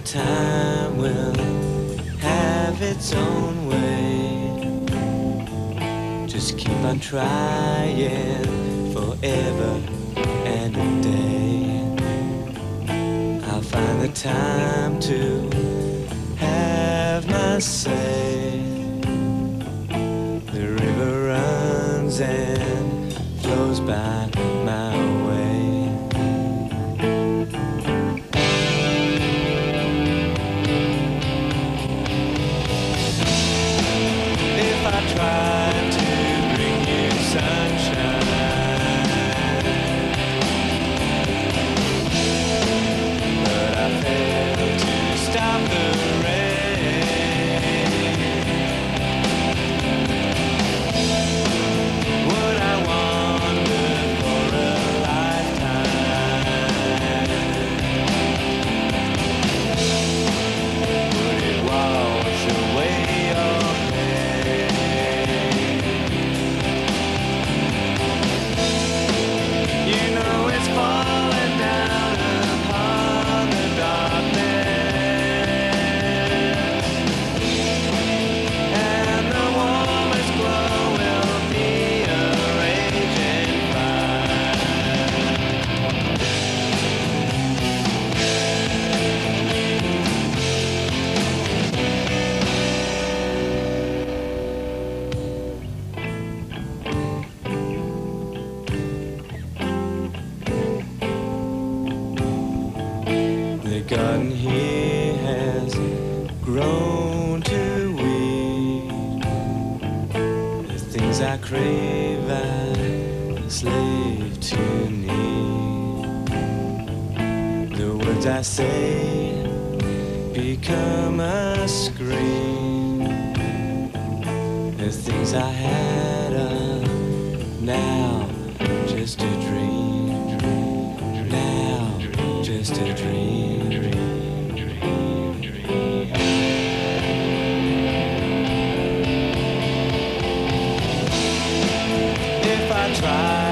time will have its own way. Just keep on trying forever and a day. I'll find the time to have my say. The river runs and flows by my way. Garden here has grown to weed. The things I crave, I slave to need. The words I say become a scream. The things I had are now just a dream. Now just a dream. Try.